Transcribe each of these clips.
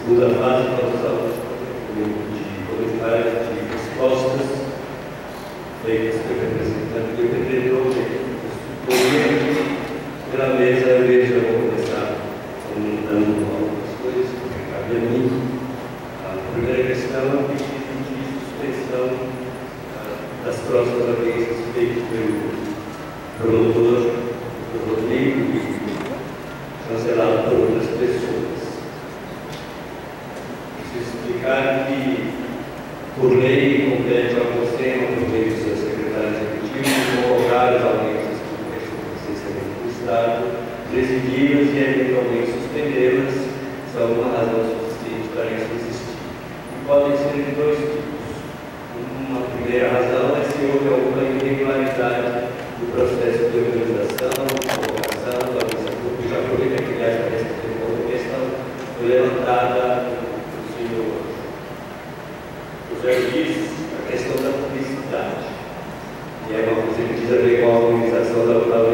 Segunda fase, produção de comentários de respostas feitas pelo representante do IPT do momento. Pela mesa, eu vejo, eu começar comentando algumas coisas que cabe a mim. A primeira questão é o pedido de suspensão ah, das próximas audiências feitas pelo promotor veio com crédito para você, não contei o seu secretário executivo, convocaram as audiências que vocês também solicitaram, presidiram e eventualmente suspendê-las, são uma razão suficiente para isso existir. E podem ser de dois tipos. Uma primeira razão é se houve alguma irregularidade do processo de organização, convocação, da mesa pública, já aproveita que aliás para questão foi levantada Gracias a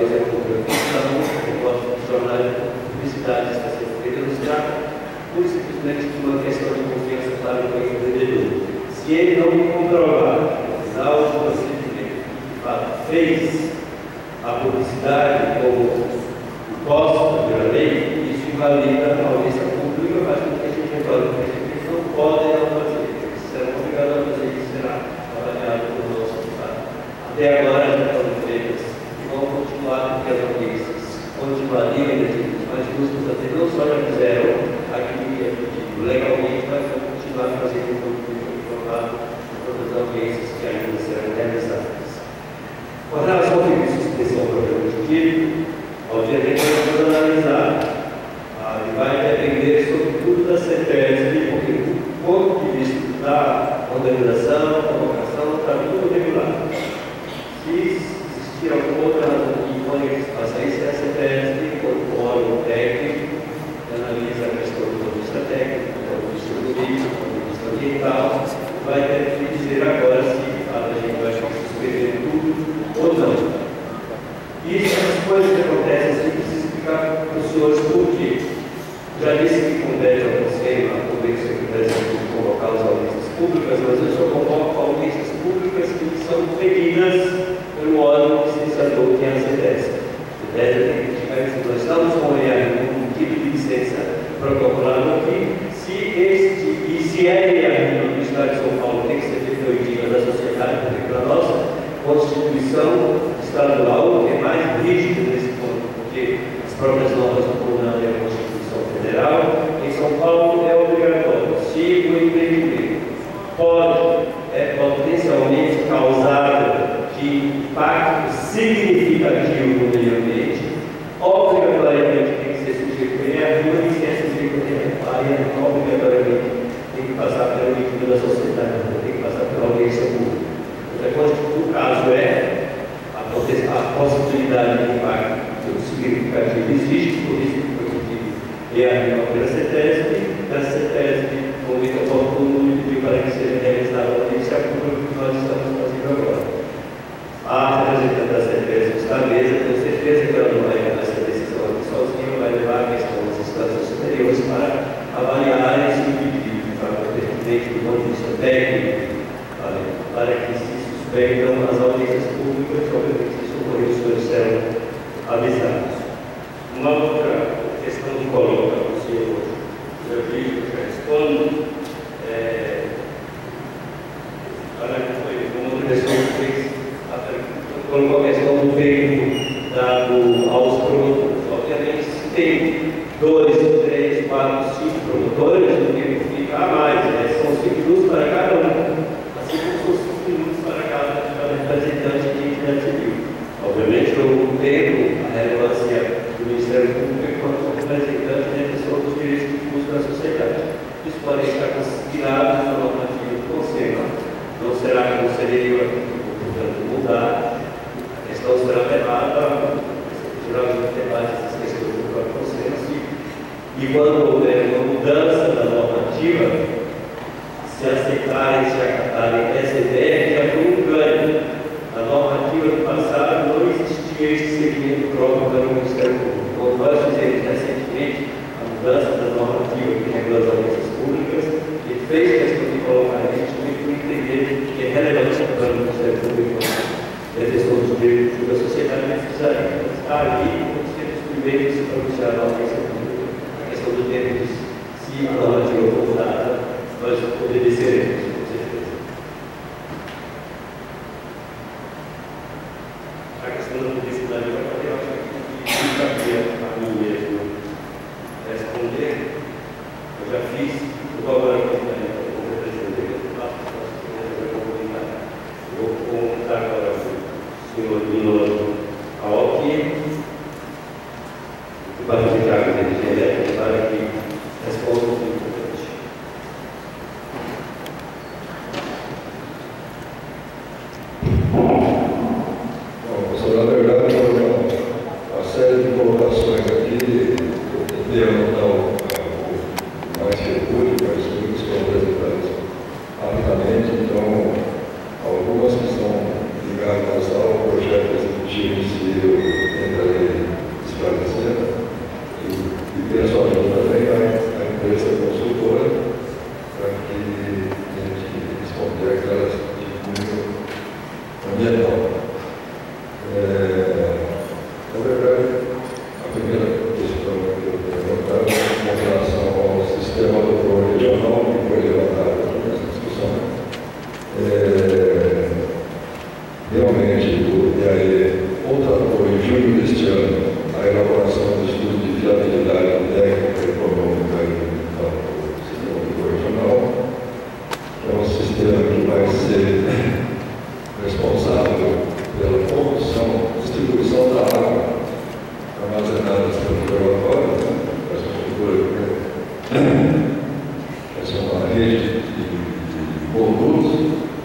normas novas do Tribunal e da Constituição Federal, em São Paulo é obrigatório. Se o empreendimento pode, é potencialmente causar de impacto significativo no meio ambiente, obrigatoriamente tem que ser sujeito à reação e se é sujeito à obrigatoriamente tem que passar pelo medida da sociedade. por uma questão do veículo dado aos produtores. E quando é, houver uma mudança da normativa, se aceitarem, se acatarem essa ideia, obedecerei. Boa noite.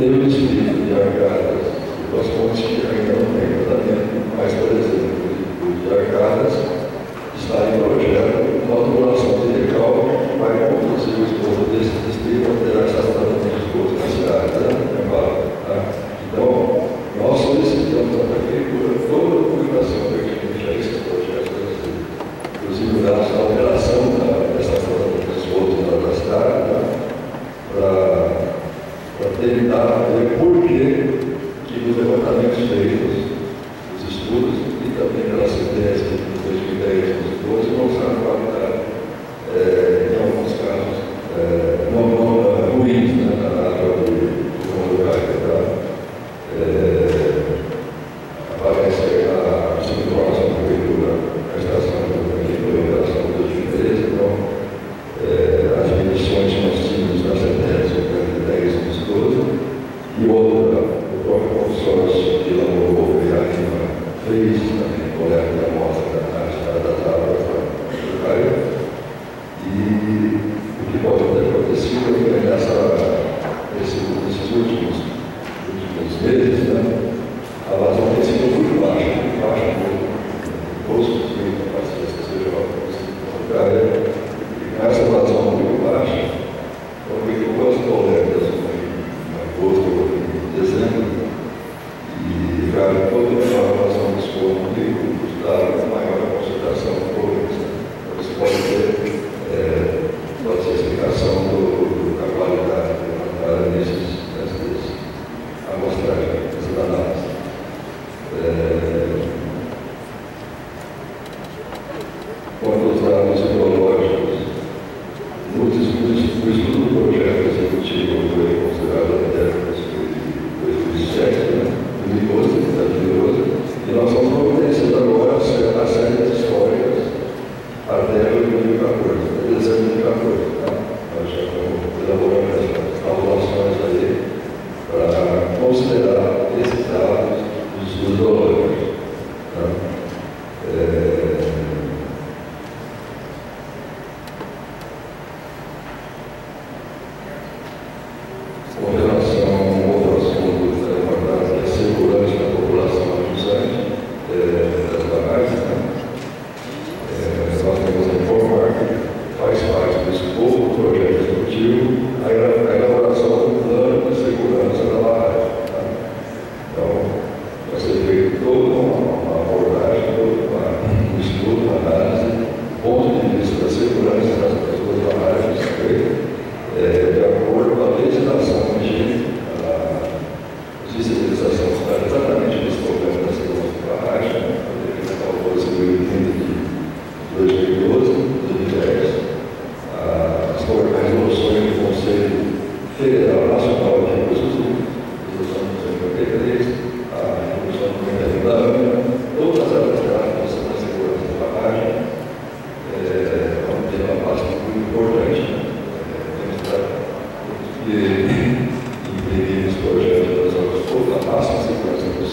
Eu de Arcadas, os pontos que ainda não têm tratamento, mas, por exemplo, de Arcadas está em projeto uma tubulação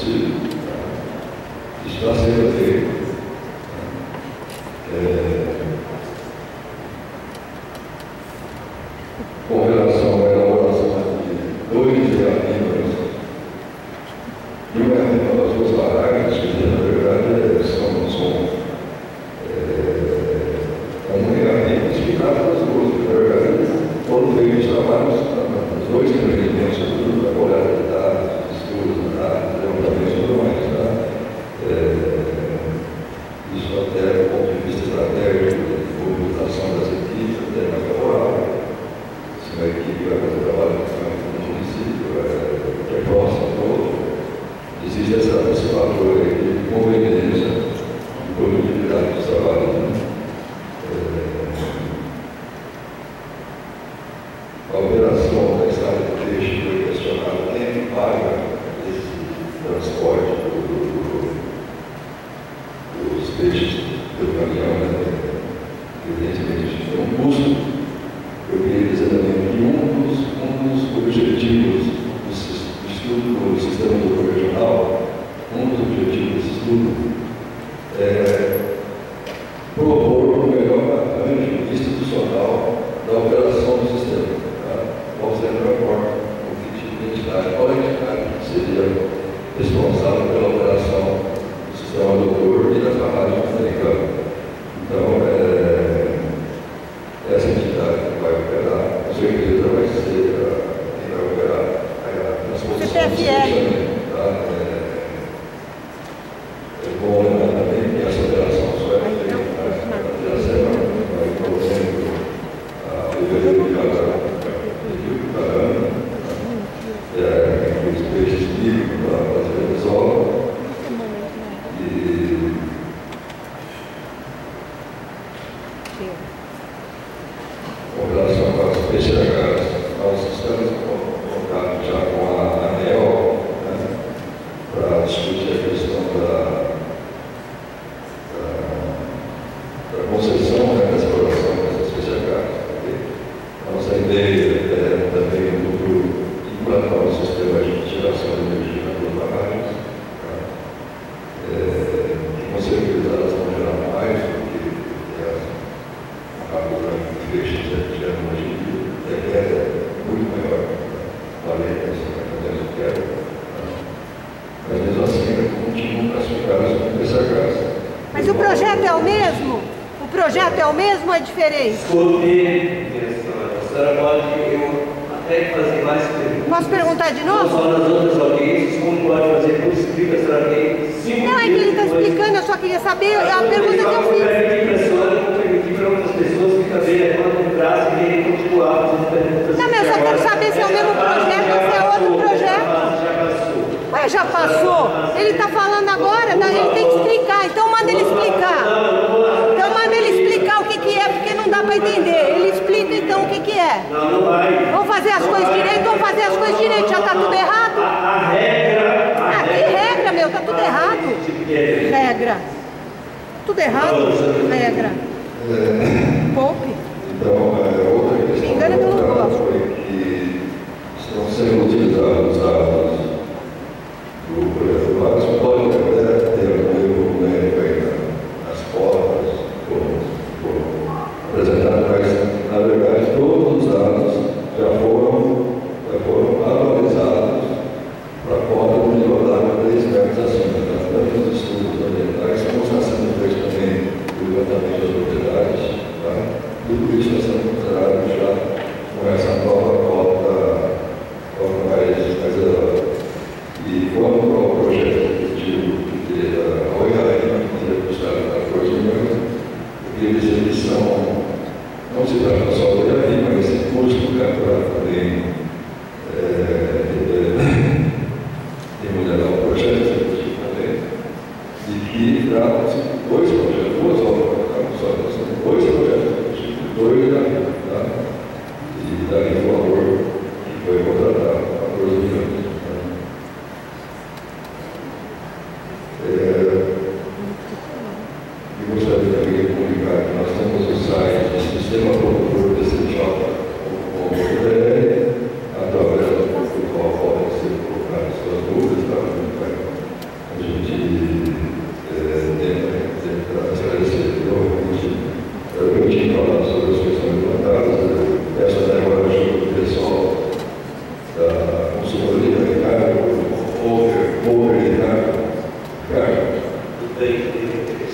que está sendo feito. É, Bishop é diferente? Senhora pode eu até fazer mais perguntas. Posso perguntar de novo? Não só nas outras audiências, como pode fazer por escrito, a senhora tem Não, é que ele está explicando, eu só queria saber eu, a, pergunta que eu fiz. Eu para a senhora, para outras pessoas que também é levantam braço e querem continuar fazendo perguntas. Não, mas eu só quero saber se é o mesmo projeto ou se é outro projeto. Já passou. Ah, ele está falando agora, ele tem que explicar, então manda ele explicar entender. Ele explica então o que, que é. Não, não vai. Vamos fazer as não coisas vai. direito, vamos fazer as coisas direito. Já está tudo errado? A, a regra. A ah, regra, que regra, meu? Está tudo ah, errado. Tipo regra. Tudo errado? Regra. É. Poupe. Então, é outra questão. Engana que gosto. Que estão sendo utilizados a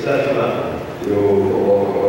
Sad ima i u ovom